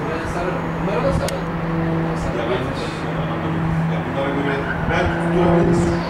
Buraya sarar. Bunlara da sarar. Bunlara sarar. Ya ben, ya bunlara göre ben doğru